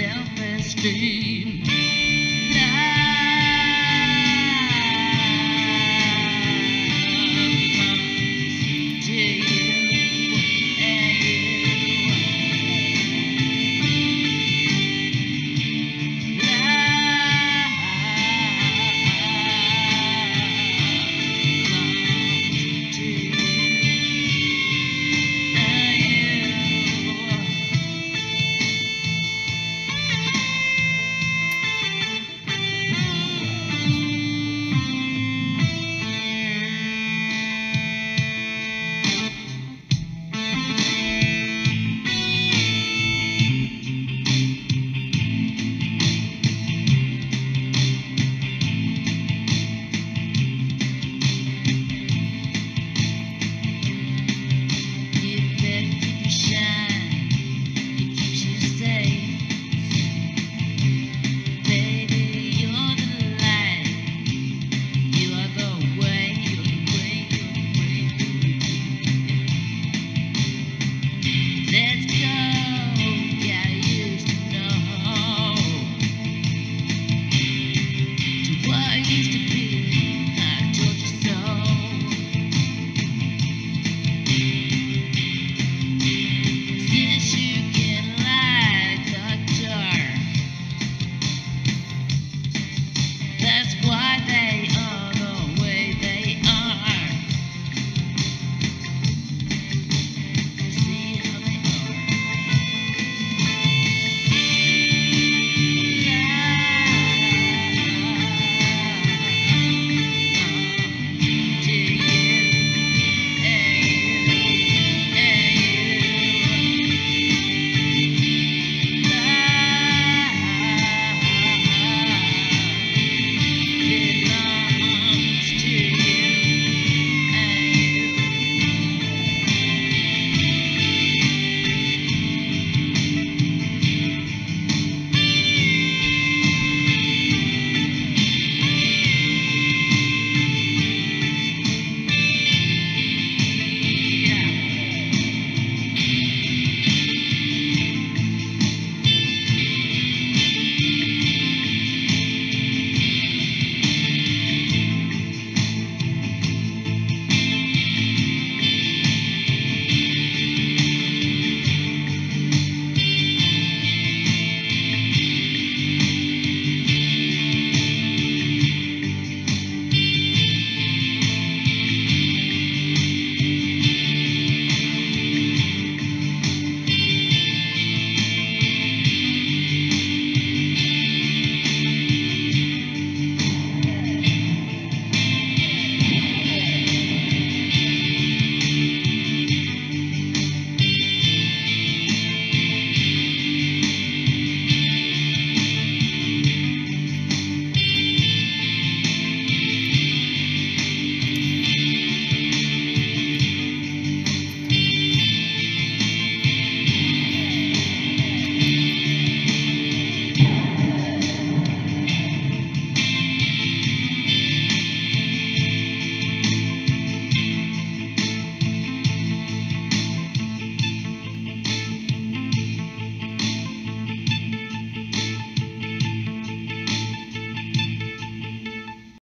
self-esteem.